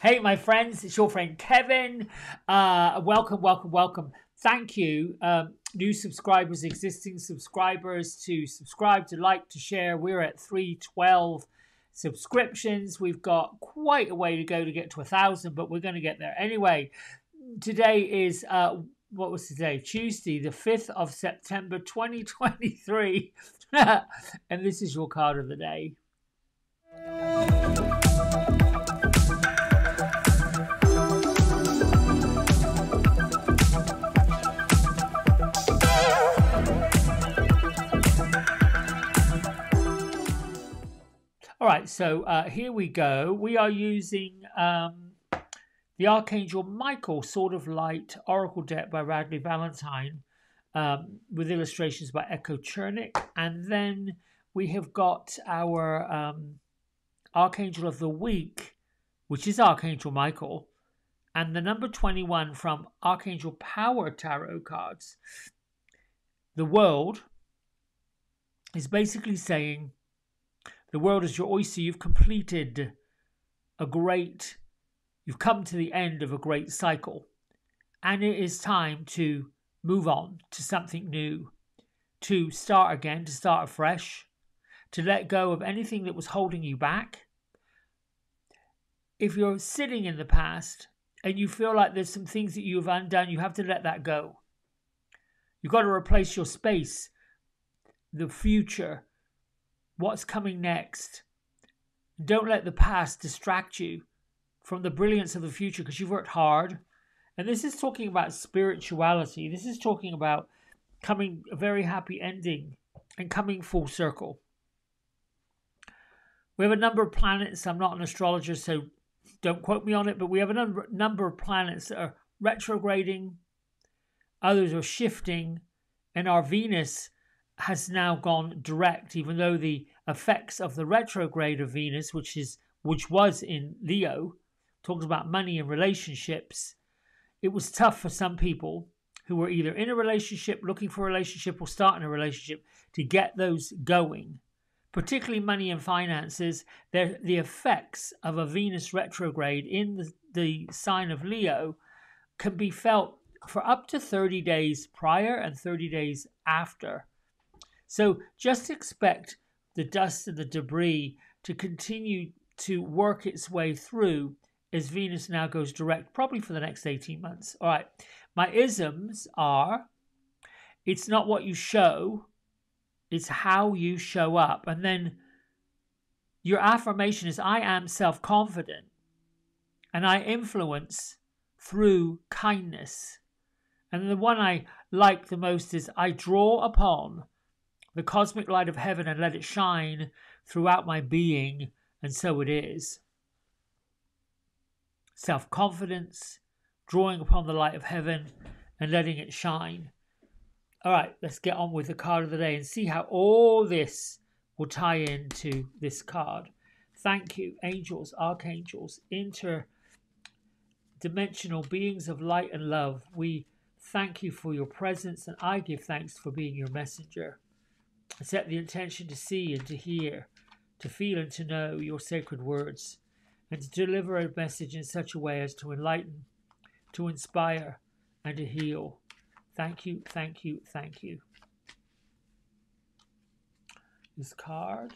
Hey, my friends, it's your friend Kevin. Uh, welcome, welcome, welcome. Thank you, um, new subscribers, existing subscribers, to subscribe, to like, to share. We're at 312 subscriptions. We've got quite a way to go to get to a thousand, but we're going to get there. Anyway, today is, uh, what was today? Tuesday, the 5th of September 2023. and this is your card of the day. All right, so uh, here we go. We are using um, the Archangel Michael Sword of Light Oracle deck by Radleigh Valentine um, with illustrations by Echo Chernik. And then we have got our um, Archangel of the Week, which is Archangel Michael, and the number 21 from Archangel Power Tarot cards. The world is basically saying the world is your oyster. You've completed a great, you've come to the end of a great cycle. And it is time to move on to something new, to start again, to start afresh, to let go of anything that was holding you back. If you're sitting in the past and you feel like there's some things that you have undone, you have to let that go. You've got to replace your space, the future, what's coming next. Don't let the past distract you from the brilliance of the future because you've worked hard. And this is talking about spirituality. This is talking about coming a very happy ending and coming full circle. We have a number of planets. I'm not an astrologer, so don't quote me on it, but we have a number, number of planets that are retrograding, others are shifting, and our Venus has now gone direct, even though the effects of the retrograde of Venus, which is which was in Leo, talks about money and relationships. It was tough for some people who were either in a relationship, looking for a relationship, or starting a relationship to get those going. Particularly money and finances, the effects of a Venus retrograde in the, the sign of Leo can be felt for up to 30 days prior and 30 days after so just expect the dust and the debris to continue to work its way through as Venus now goes direct, probably for the next 18 months. All right, my isms are it's not what you show, it's how you show up. And then your affirmation is I am self confident and I influence through kindness. And the one I like the most is I draw upon the cosmic light of heaven and let it shine throughout my being, and so it is. Self confidence, drawing upon the light of heaven and letting it shine. All right, let's get on with the card of the day and see how all this will tie into this card. Thank you, angels, archangels, interdimensional beings of light and love. We thank you for your presence, and I give thanks for being your messenger. Set the intention to see and to hear, to feel and to know your sacred words, and to deliver a message in such a way as to enlighten, to inspire, and to heal. Thank you, thank you, thank you. This card.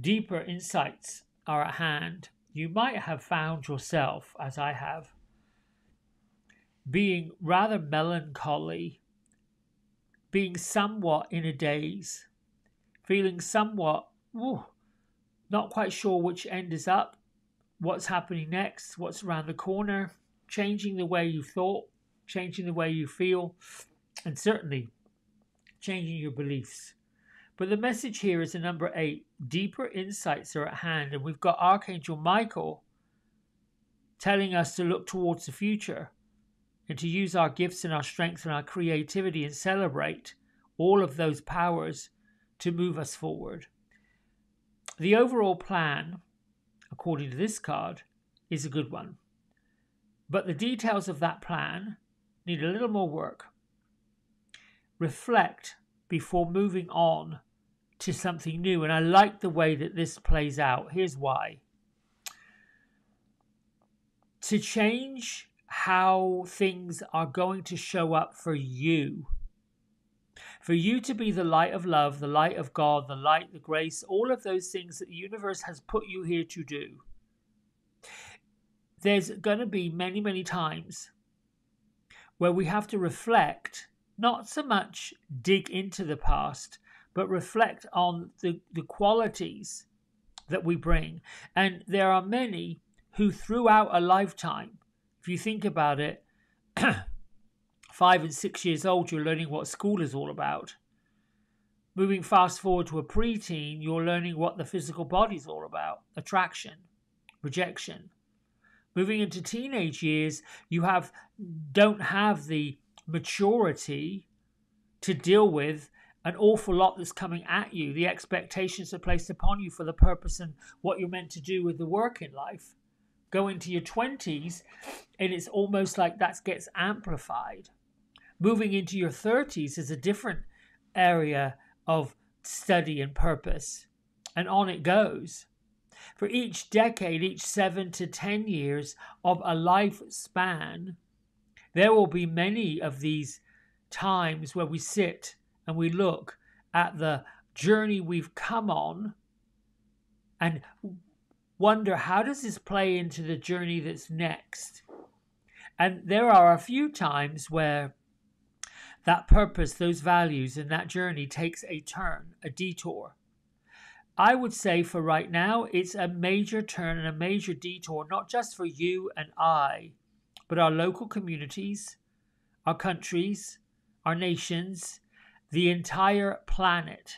Deeper insights are at hand. You might have found yourself, as I have, being rather melancholy, being somewhat in a daze, feeling somewhat not quite sure which end is up, what's happening next, what's around the corner, changing the way you thought, changing the way you feel, and certainly changing your beliefs. But the message here is a number eight deeper insights are at hand, and we've got Archangel Michael telling us to look towards the future and to use our gifts and our strength and our creativity and celebrate all of those powers to move us forward. The overall plan, according to this card, is a good one. But the details of that plan need a little more work. Reflect before moving on to something new. And I like the way that this plays out. Here's why. To change how things are going to show up for you. For you to be the light of love, the light of God, the light, the grace, all of those things that the universe has put you here to do. There's going to be many, many times where we have to reflect, not so much dig into the past, but reflect on the, the qualities that we bring. And there are many who, throughout a lifetime, if you think about it, five and six years old, you're learning what school is all about. Moving fast forward to a preteen, you're learning what the physical body is all about attraction, rejection. Moving into teenage years, you have don't have the maturity to deal with an awful lot that's coming at you. The expectations are placed upon you for the purpose and what you're meant to do with the work in life. Go into your 20s, and it's almost like that gets amplified. Moving into your 30s is a different area of study and purpose, and on it goes. For each decade, each seven to 10 years of a lifespan, there will be many of these times where we sit and we look at the journey we've come on and wonder how does this play into the journey that's next and there are a few times where that purpose those values and that journey takes a turn a detour i would say for right now it's a major turn and a major detour not just for you and i but our local communities our countries our nations the entire planet.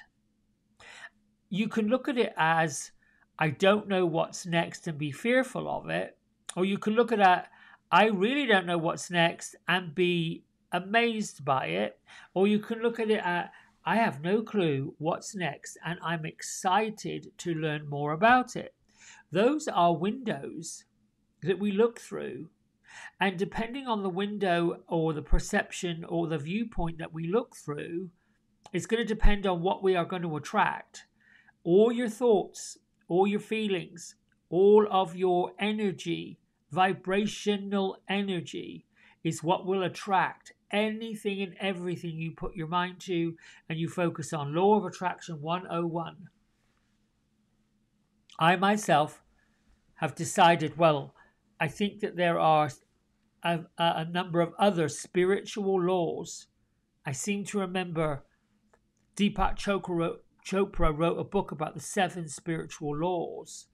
You can look at it as, I don't know what's next and be fearful of it, or you can look at that, I really don't know what's next and be amazed by it, or you can look at it at, I have no clue what's next and I'm excited to learn more about it. Those are windows that we look through. And depending on the window or the perception or the viewpoint that we look through, it's going to depend on what we are going to attract. All your thoughts, all your feelings, all of your energy, vibrational energy, is what will attract anything and everything you put your mind to and you focus on. Law of Attraction 101. I myself have decided, well, I think that there are a, a, number of other spiritual laws. I seem to remember Deepak Chopra Chopra wrote a book about the seven spiritual laws.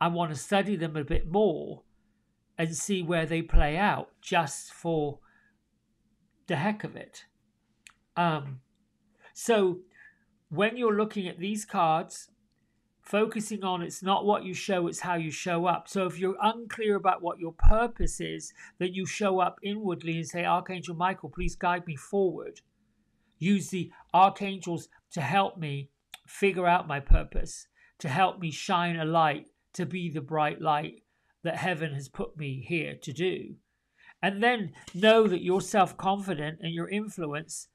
I want to study them a bit more and see where they play out just for the heck of it. Um, so when you're looking at these cards, focusing on it's not what you show, it's how you show up. So if you're unclear about what your purpose is, then you show up inwardly and say, Archangel Michael, please guide me forward use the archangels to help me figure out my purpose, to help me shine a light, to be the bright light that heaven has put me here to do. And then know that your self confidence and your influence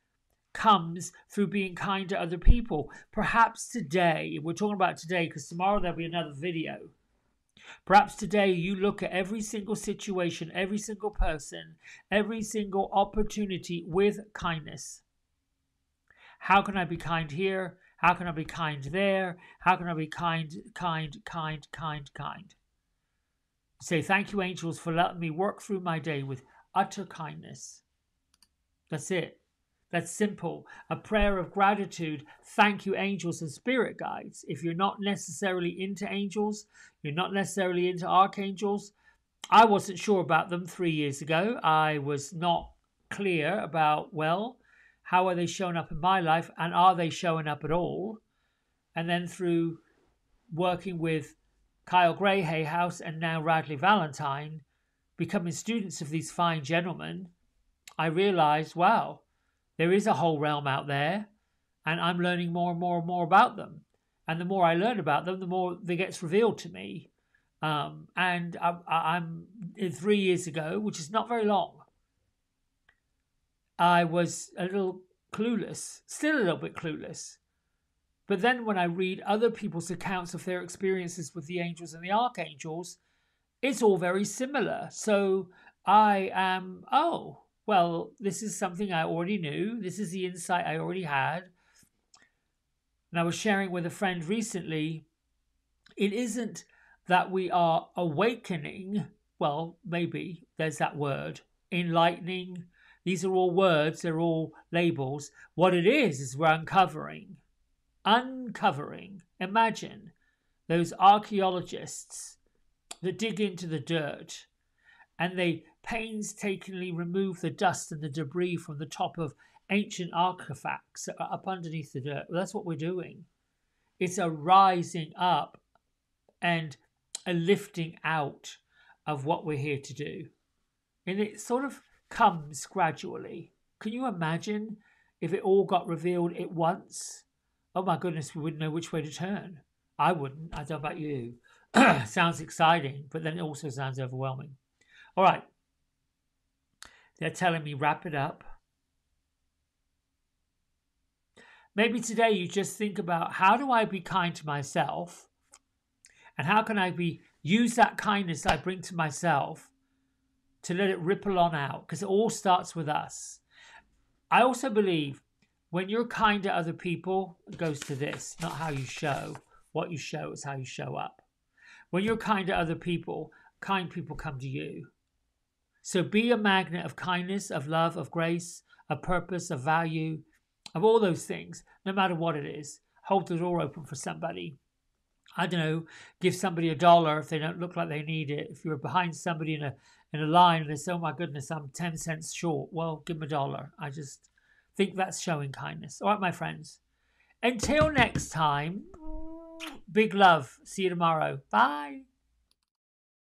comes through being kind to other people. Perhaps today, we're talking about today because tomorrow there'll be another video. Perhaps today you look at every single situation, every single person, every single opportunity with kindness. How can I be kind here? How can I be kind there? How can I be kind, kind, kind, kind, kind? Say, thank you, angels, for letting me work through my day with utter kindness. That's it. That's simple. A prayer of gratitude. Thank you, angels and spirit guides. If you're not necessarily into angels, you're not necessarily into archangels. I wasn't sure about them three years ago. I was not clear about, well, how are they showing up in my life and are they showing up at all? And then through working with Kyle Gray Hay House and now Radleigh Valentine, becoming students of these fine gentlemen, I realized, wow, there is a whole realm out there, and I'm learning more and more and more about them. And the more I learn about them, the more that gets revealed to me. Um, and I, am three years ago, which is not very long, I was a little clueless, still a little bit clueless. But then when I read other people's accounts of their experiences with the angels and the archangels, it's all very similar. So I am, oh, well, this is something I already knew. This is the insight I already had. And I was sharing with a friend recently, it isn't that we are awakening, well, maybe there's that word, enlightening. These are all words, they're all labels. What it is, is we're uncovering. Uncovering. Imagine those archaeologists that dig into the dirt and they painstakingly remove the dust and the debris from the top of ancient artifacts up underneath the dirt. Well, that's what we're doing. It's a rising up and a lifting out of what we're here to do. And it sort of comes gradually. Can you imagine if it all got revealed at once? Oh my goodness, we wouldn't know which way to turn. I wouldn't. I don't know about you. sounds exciting, but then it also sounds overwhelming. All right. They're telling me wrap it up. Maybe today you just think about how do I be kind to myself and how can I be use that kindness I bring to myself to let it ripple on out because it all starts with us. I also believe when you're kind to other people, it goes to this, not how you show. What you show is how you show up. When you're kind to other people, kind people come to you. So be a magnet of kindness, of love, of grace, of purpose, of value, of all those things, no matter what it is. Hold the door open for somebody. I don't know, give somebody a dollar if they don't look like they need it. If you're behind somebody in a in a line they say, Oh my goodness, I'm ten cents short, well, give them a dollar. I just think that's showing kindness. All right, my friends. Until next time, big love. See you tomorrow. Bye.